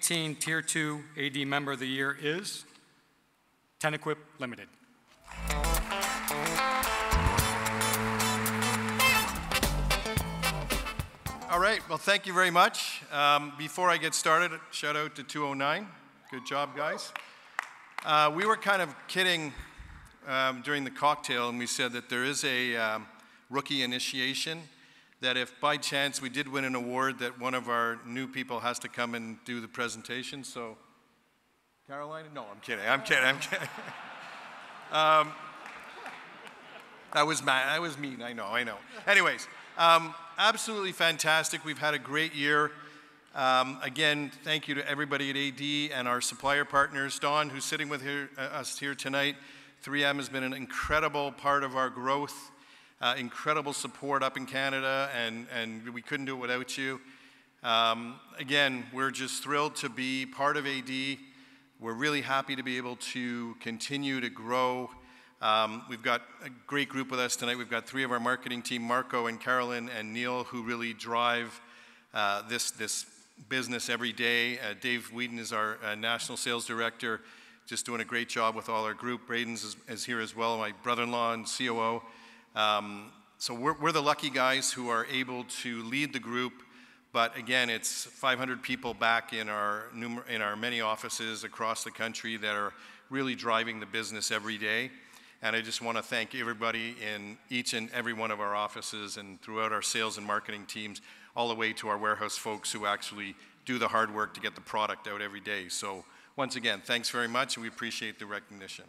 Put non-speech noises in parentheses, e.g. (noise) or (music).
2018 Tier 2 AD Member of the Year is Tenaquip Limited. All right, well, thank you very much. Um, before I get started, shout out to 209. Good job, guys. Uh, we were kind of kidding um, during the cocktail, and we said that there is a um, rookie initiation. That if by chance we did win an award, that one of our new people has to come and do the presentation. So, Carolina? No, I'm kidding. I'm kidding. I'm kidding. (laughs) um, that was ma- that was mean. I know. I know. Anyways, um, absolutely fantastic. We've had a great year. Um, again, thank you to everybody at AD and our supplier partners. Don, who's sitting with here, uh, us here tonight, 3M has been an incredible part of our growth, uh, incredible support up in Canada, and, and we couldn't do it without you. Um, again, we're just thrilled to be part of AD. We're really happy to be able to continue to grow. Um, we've got a great group with us tonight. We've got three of our marketing team, Marco and Carolyn and Neil, who really drive uh, this, this business every day. Uh, Dave Whedon is our uh, national sales director, just doing a great job with all our group. Braden's is, is here as well, my brother-in-law and COO. Um, so we're, we're the lucky guys who are able to lead the group. But again, it's 500 people back in our, in our many offices across the country that are really driving the business every day. And I just want to thank everybody in each and every one of our offices and throughout our sales and marketing teams, all the way to our warehouse folks who actually do the hard work to get the product out every day. So, once again, thanks very much, and we appreciate the recognition.